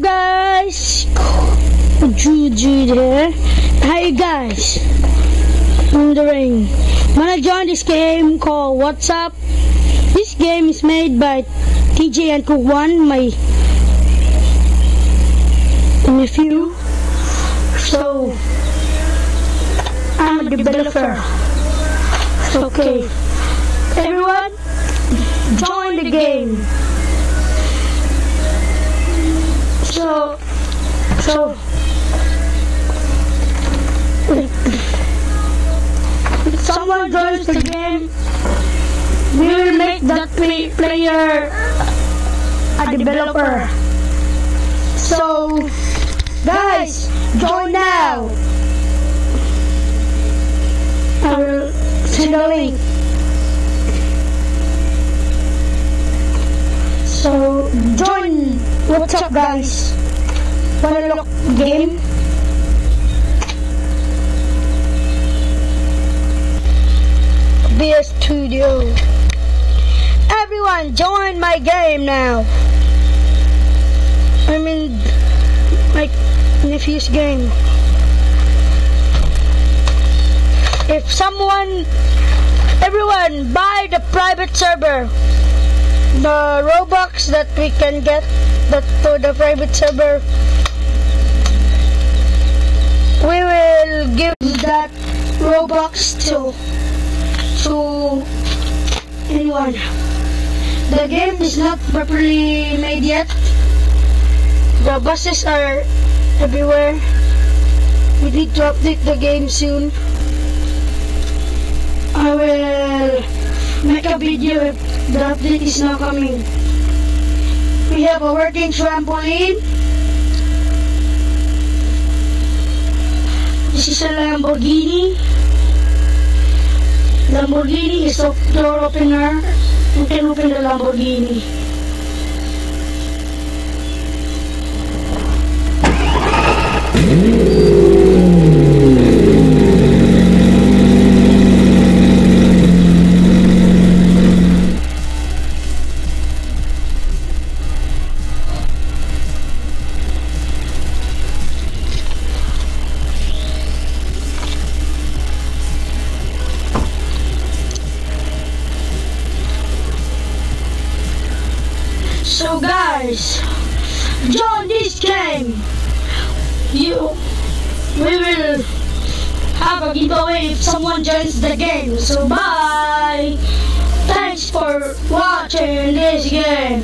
guys? Jude here. Hi guys. Wondering. Wanna join this game called Wassup? This game is made by TJ and Cook One, my nephew. So I'm a developer. Okay. Everyone, join the game. So, so, if someone joins the game, we will make that play, player a developer. So, guys, join now. I will send a link. So join. What's up, guys? Wanna look game? Beer Studio. Everyone, join my game now. I mean, my nephew's game. If someone, everyone, buy the private server the Robux that we can get that to the private server. We will give that Robux to to anyone. The game is not properly made yet. The buses are everywhere. We need to update the game soon. I will make a video if the update is not coming. We have a working trampoline. This is a Lamborghini. Lamborghini is a door opener. You can open the Lamborghini. So guys, join this game. You, we will have a giveaway if someone joins the game. So bye. Thanks for watching this game.